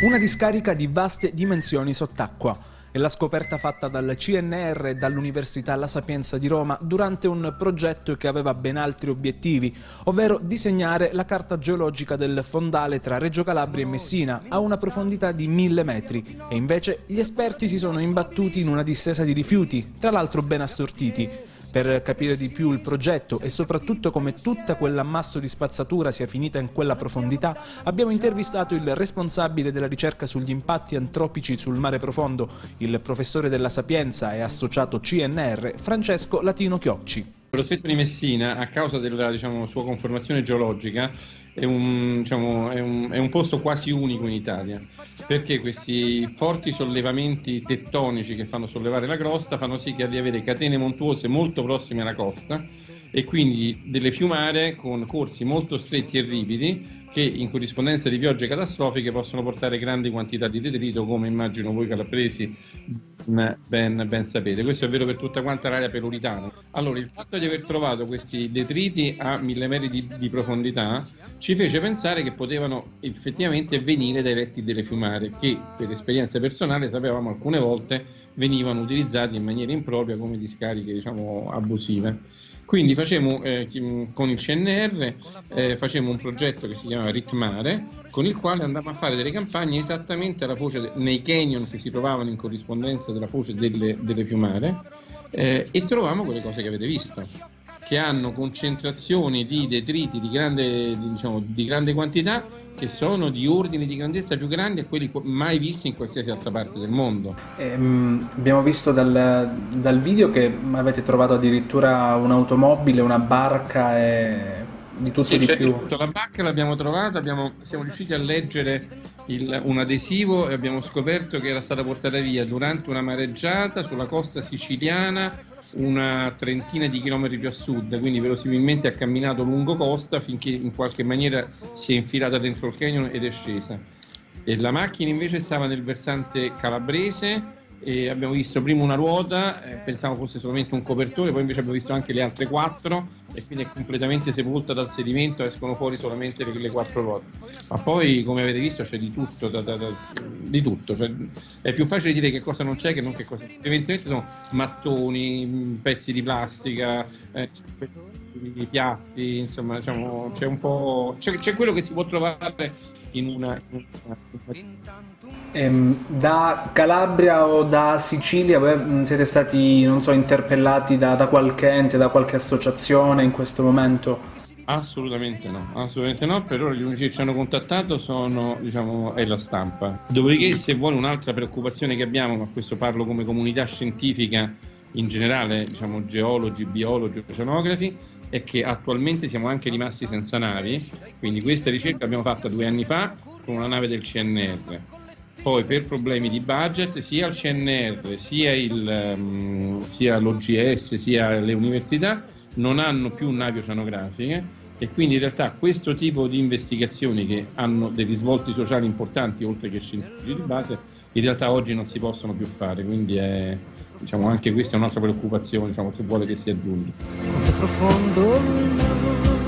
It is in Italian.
Una discarica di vaste dimensioni sott'acqua. È la scoperta fatta dal CNR e dall'Università La Sapienza di Roma durante un progetto che aveva ben altri obiettivi, ovvero disegnare la carta geologica del fondale tra Reggio Calabria e Messina a una profondità di mille metri. E invece gli esperti si sono imbattuti in una distesa di rifiuti, tra l'altro ben assortiti. Per capire di più il progetto e soprattutto come tutta quell'ammasso di spazzatura sia finita in quella profondità, abbiamo intervistato il responsabile della ricerca sugli impatti antropici sul mare profondo, il professore della Sapienza e associato CNR, Francesco Latino Chiocci. Lo stretto di Messina, a causa della diciamo, sua conformazione geologica, è un, diciamo, è, un, è un, posto quasi unico in Italia, perché questi forti sollevamenti tettonici che fanno sollevare la crosta fanno sì che di avere catene montuose molto prossime alla costa e quindi delle fiumare con corsi molto stretti e ripidi che in corrispondenza di piogge catastrofiche possono portare grandi quantità di detrito come immagino voi calabresi ben, ben sapete. Questo è vero per tutta quanta l'area peloritana. Allora il fatto di aver trovato questi detriti a mille metri di, di profondità ci fece pensare che potevano effettivamente venire dai letti delle fiumare che per esperienza personale sapevamo alcune volte venivano utilizzati in maniera impropria come discariche diciamo abusive. Quindi facemo, eh, con il CNR eh, facemmo un progetto che si chiamava Ritmare, con il quale andavamo a fare delle campagne esattamente alla foce de- nei canyon che si trovavano in corrispondenza della foce delle, delle fiumare eh, e trovavamo quelle cose che avete visto che hanno concentrazioni di detriti di grande, diciamo, di grande quantità che sono di ordini di grandezza più grandi a quelli mai visti in qualsiasi altra parte del mondo. Ehm, abbiamo visto dal, dal, video che avete trovato addirittura un'automobile, una barca e di tutto sì, di più. Tutto. La barca l'abbiamo trovata, abbiamo, siamo riusciti a leggere il, un adesivo e abbiamo scoperto che era stata portata via durante una mareggiata sulla costa siciliana una trentina di chilometri più a sud, quindi verosimilmente ha camminato lungo costa finché in qualche maniera si è infilata dentro il canyon ed è scesa. E la macchina invece stava nel versante calabrese e abbiamo visto prima una ruota, eh, pensavo fosse solamente un copertore, poi invece abbiamo visto anche le altre quattro e quindi è completamente sepolta dal sedimento, escono fuori solamente le, le quattro ruote. Ma poi, come avete visto, c'è di tutto, da, da, da, di tutto. Cioè, è più facile dire che cosa non c'è che non che cosa. Evidentemente sono mattoni, pezzi di plastica, eh, piatti, insomma, diciamo, c'è un po'. C'è, c'è quello che si può trovare in una, in una da Calabria o da Sicilia voi siete stati, non so, interpellati da, da, qualche ente, da qualche associazione in questo momento? Assolutamente no, assolutamente no. Per ora gli unici che ci hanno contattato sono, diciamo, è la stampa. Dopodiché, se vuole un'altra preoccupazione che abbiamo, ma questo parlo come comunità scientifica in generale, diciamo, geologi, biologi, oceanografi, è che attualmente siamo anche rimasti senza navi, quindi questa ricerca l'abbiamo fatta due anni fa con una nave del CNR poi per problemi di budget sia il CNR sia, il, um, sia l'OGS sia le università non hanno più navi oceanografiche e quindi in realtà questo tipo di investigazioni che hanno dei risvolti sociali importanti oltre che scientifici di base in realtà oggi non si possono più fare quindi è, diciamo, anche questa è un'altra preoccupazione diciamo, se vuole che si aggiungi. Profondo